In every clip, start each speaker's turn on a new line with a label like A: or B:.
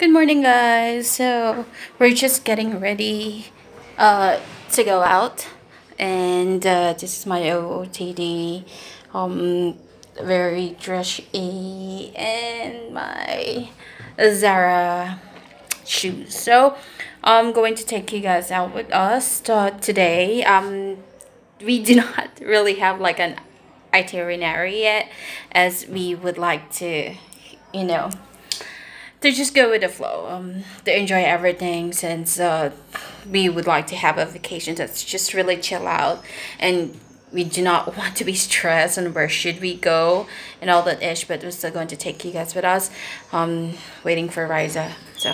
A: Good morning, guys. So we're just getting ready uh, to go out, and uh, this is my OOTD, um, very dressy, and my Zara shoes. So I'm going to take you guys out with us uh, today. Um, we do not really have like an itinerary yet, as we would like to, you know to just go with the flow. Um to enjoy everything since uh we would like to have a vacation that's just really chill out and we do not want to be stressed on where should we go and all that ish but we're still going to take you guys with us um waiting for Riza so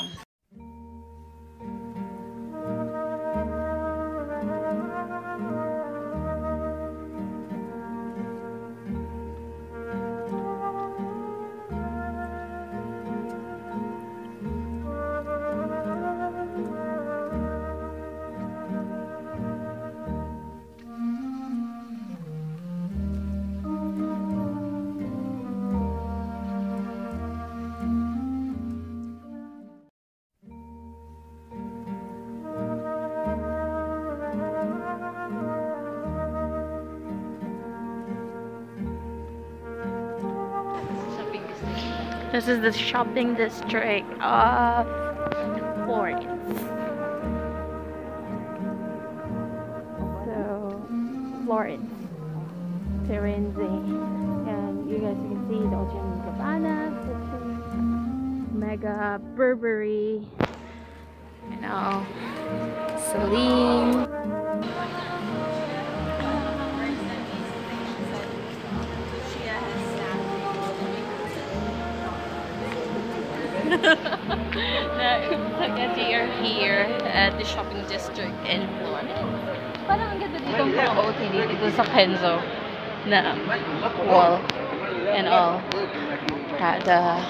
A: This is the shopping district of Florence. So, Florence, Firenze, and you guys can see Dolce & Gabbana, Mega Burberry, you know, Celine. Spaghetti are here at the shopping district in Florence. Parang ang ganda dito ng OOTD dito sa Kenzo na wall and all. Prada,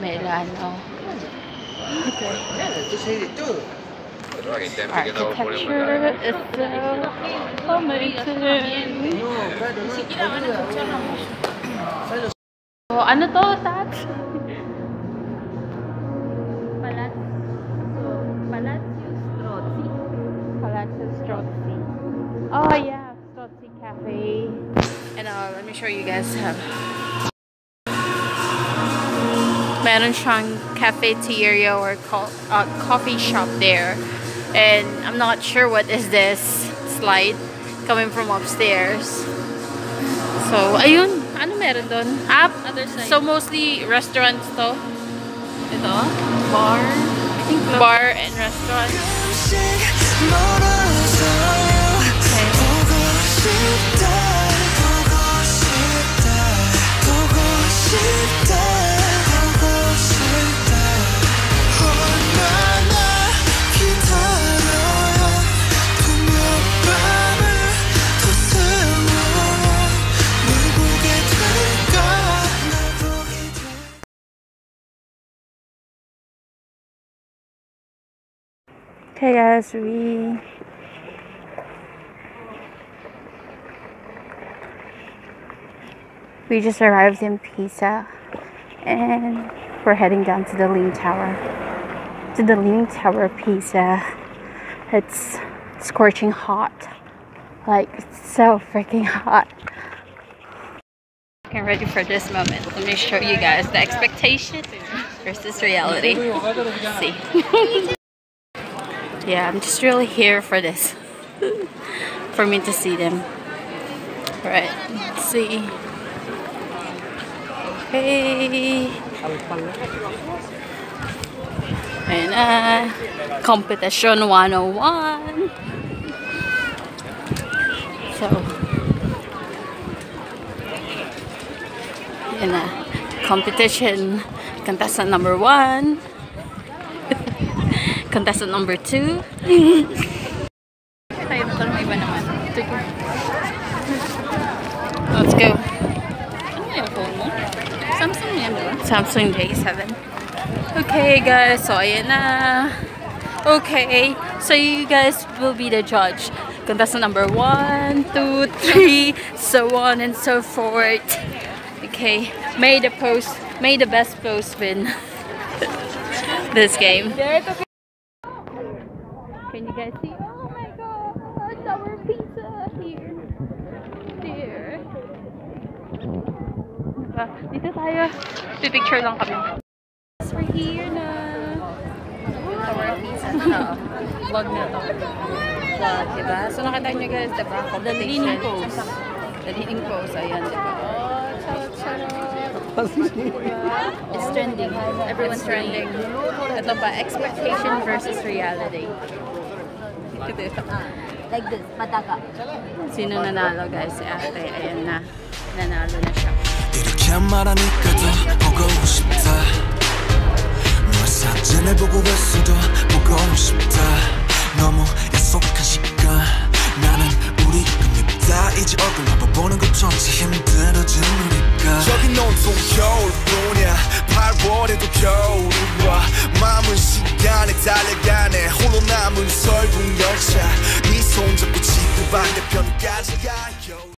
A: Milano. Okay. Architecture is so amazing. Oh, ano to, Sax? Oh yeah, Strozzi Cafe. And uh, let me show you guys. have meron siyang cafeteria or co uh, coffee shop there. And I'm not sure what is this slide coming from upstairs. So, ayun. Ano meron doon? App? So, mostly restaurants to. Ito? Bar? I think bar and restaurant. Okay guys, we we just arrived in Pisa and we're heading down to the Lean Tower. To the Lean Tower Pisa. It's scorching hot. Like it's so freaking hot. Getting ready for this moment. Let me show you guys the expectation versus reality. See. yeah, I'm just really here for this. for me to see them. Alright, let's see. Hey! Ayan na. Uh, competition 101. So, ayan na. Uh, competition. Contestant number one. Contestant number two. Let's go.
B: Samsung
A: J7. Okay, guys. So, ayan na. Okay. So, you guys will be the judge. Contestant number one, two, three, so on and so forth. Okay. May the post, may the best post win. this game. Can see? Oh my god, our pizza here. Here. Ah, diba? Dito tayo. Pipicture lang kami. We're here na. Our pizza. Oo. Vlog na to. Vlog, diba? So nakita nyo guys, diba? The leaning pose. The leaning pose. Ayan, diba? Oh, charot, charot. It's trending. Everyone's trending. Ito pa, expectation versus reality.
C: Like this, mataga.
A: Sino nanalo guys? Si ate. Ayan na. Nanalo na siya.
D: 이렇게 말하니까 더 보고 싶다 너의 사진을 보고 있어도 보고 싶다 너무 약속한 시간 나는 우리 겁니다 이제 얼굴 한번 보는 것조차 힘들어진 우리가 저긴 온통 겨울